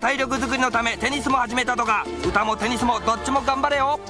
体力づくりのためテニスも始めたとか歌もテニスもどっちも頑張れよ。